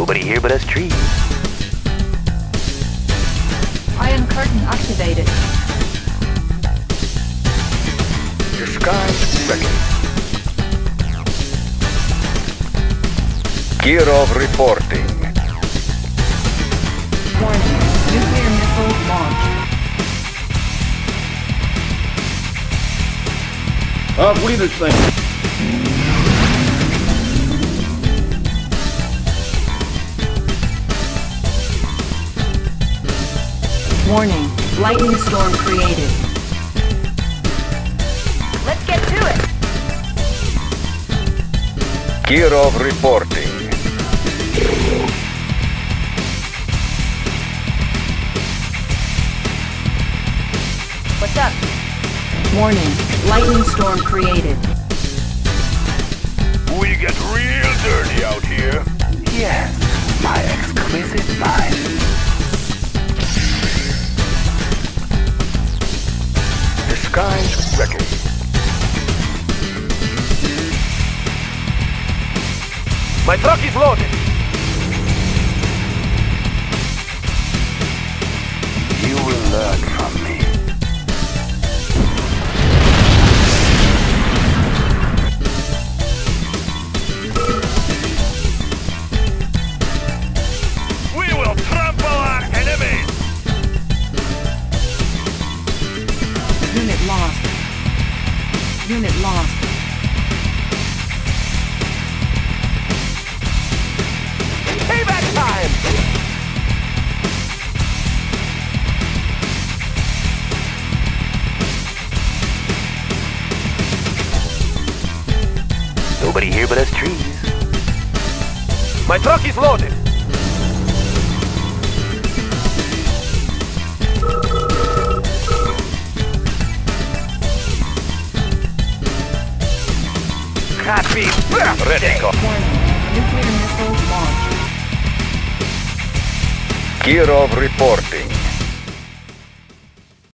Nobody here but us trees. Iron curtain activated. Disguise ready. Kirov reporting. Warning. Nuclear missile launched. Uh, what Warning. Lightning storm created. Let's get to it. Kirov reporting. What's up? Warning. Lightning storm created. We get real dirty out here. Yes, my exquisite My truck is loaded. Lost. Unit lost. Payback time. Nobody here but us trees. My truck is loaded. Copy. Ready. go. Warning. Nuclear missile launched. Kirov reporting.